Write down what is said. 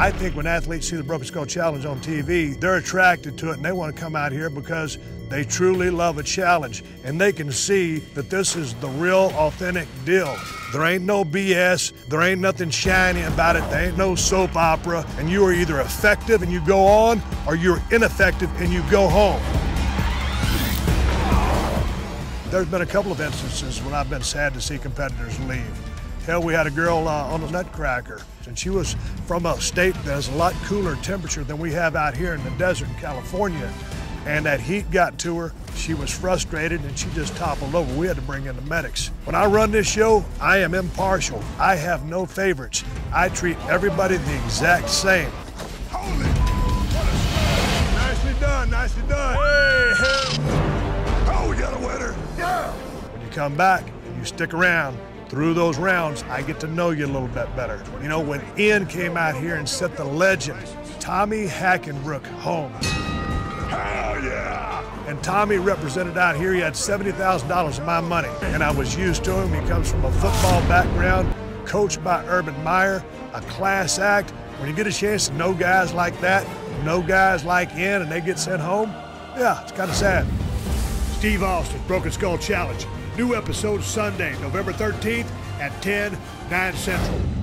I think when athletes see the Broken Skull Challenge on TV, they're attracted to it and they want to come out here because they truly love a challenge and they can see that this is the real, authentic deal. There ain't no BS, there ain't nothing shiny about it, there ain't no soap opera, and you are either effective and you go on or you're ineffective and you go home. There's been a couple of instances when I've been sad to see competitors leave. Hell, we had a girl uh, on the Nutcracker, and she was from a state that has a lot cooler temperature than we have out here in the desert in California. And that heat got to her. She was frustrated and she just toppled over. We had to bring in the medics. When I run this show, I am impartial. I have no favorites. I treat everybody the exact same. Hold it! Nicely done, nicely done. Hey, hell. Oh, we got a winner. Yeah. When you come back and you stick around through those rounds, I get to know you a little bit better. You know, when Ian came out here and set the legend, Tommy Hackenbruck home. Hell yeah! And Tommy represented out here. He had $70,000 of my money, and I was used to him. He comes from a football background, coached by Urban Meyer, a class act. When you get a chance to know guys like that, know guys like Ian, and they get sent home, yeah, it's kind of sad. Steve Austin, Broken Skull Challenge. New episode Sunday, November 13th at 10, 9 Central.